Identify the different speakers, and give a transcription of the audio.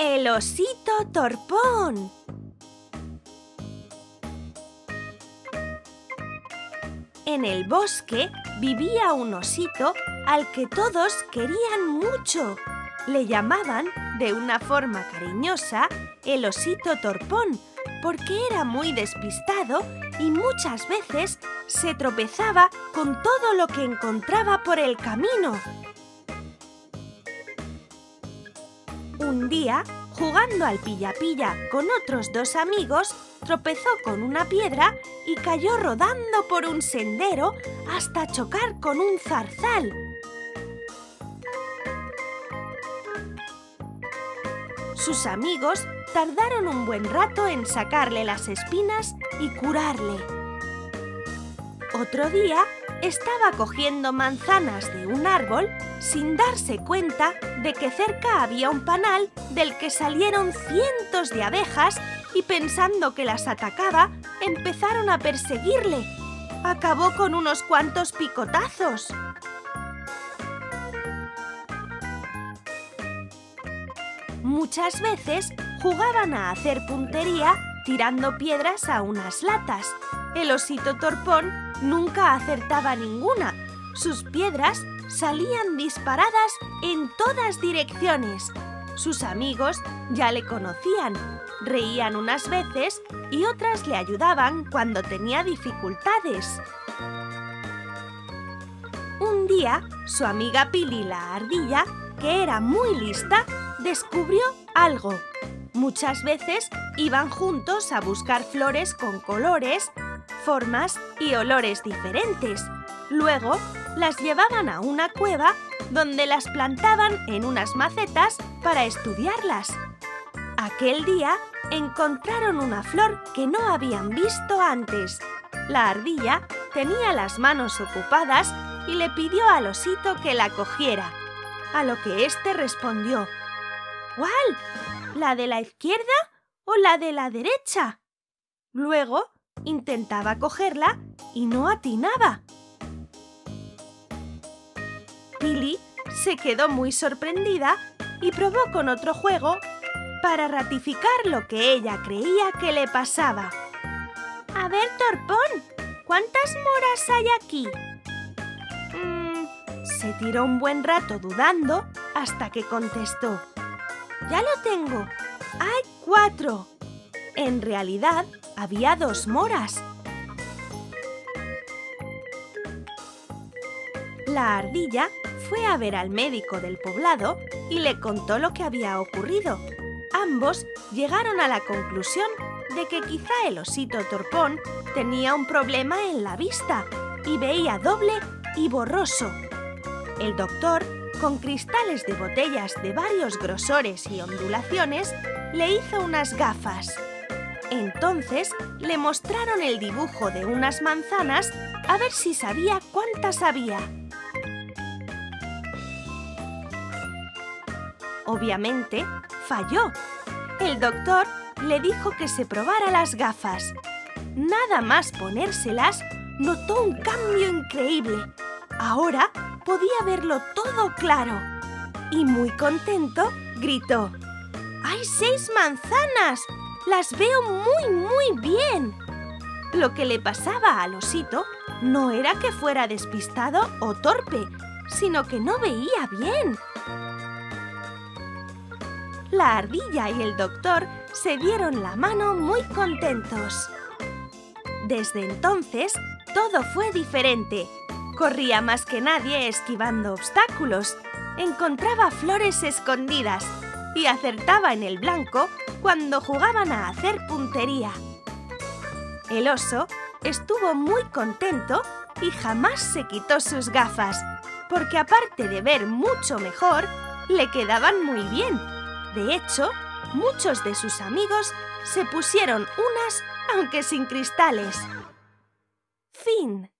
Speaker 1: El osito torpón. En el bosque vivía un osito al que todos querían mucho. Le llamaban, de una forma cariñosa, el osito torpón, porque era muy despistado y muchas veces se tropezaba con todo lo que encontraba por el camino. Un día, jugando al pilla-pilla con otros dos amigos, tropezó con una piedra y cayó rodando por un sendero hasta chocar con un zarzal. Sus amigos tardaron un buen rato en sacarle las espinas y curarle. Otro día estaba cogiendo manzanas de un árbol sin darse cuenta de que cerca había un panal del que salieron cientos de abejas y pensando que las atacaba, empezaron a perseguirle. Acabó con unos cuantos picotazos. Muchas veces jugaban a hacer puntería tirando piedras a unas latas. El osito torpón nunca acertaba ninguna. Sus piedras salían disparadas en todas direcciones. Sus amigos ya le conocían, reían unas veces y otras le ayudaban cuando tenía dificultades. Un día, su amiga Pili la ardilla, que era muy lista, descubrió algo. Muchas veces iban juntos a buscar flores con colores, formas y olores diferentes. Luego las llevaban a una cueva donde las plantaban en unas macetas para estudiarlas. Aquel día encontraron una flor que no habían visto antes. La ardilla tenía las manos ocupadas y le pidió al osito que la cogiera, a lo que éste respondió ¿Cuál? ¿La de la izquierda o la de la derecha? Luego intentaba cogerla y no atinaba. Pili se quedó muy sorprendida y probó con otro juego para ratificar lo que ella creía que le pasaba. A ver, Torpón, ¿cuántas moras hay aquí? Mm, se tiró un buen rato dudando hasta que contestó. Ya lo tengo. Hay cuatro. En realidad, había dos moras. La ardilla fue a ver al médico del poblado y le contó lo que había ocurrido. Ambos llegaron a la conclusión de que quizá el osito torpón tenía un problema en la vista y veía doble y borroso. El doctor, con cristales de botellas de varios grosores y ondulaciones, le hizo unas gafas. Entonces le mostraron el dibujo de unas manzanas a ver si sabía cuántas había. Obviamente, falló. El doctor le dijo que se probara las gafas. Nada más ponérselas, notó un cambio increíble. Ahora podía verlo todo claro. Y muy contento, gritó. ¡Hay seis manzanas! Las veo muy, muy bien. Lo que le pasaba al osito no era que fuera despistado o torpe, sino que no veía bien. La ardilla y el doctor se dieron la mano muy contentos. Desde entonces, todo fue diferente. Corría más que nadie esquivando obstáculos, encontraba flores escondidas y acertaba en el blanco cuando jugaban a hacer puntería. El oso estuvo muy contento y jamás se quitó sus gafas, porque aparte de ver mucho mejor, le quedaban muy bien. De hecho, muchos de sus amigos se pusieron unas aunque sin cristales. Fin.